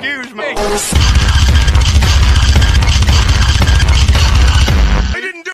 Excuse me.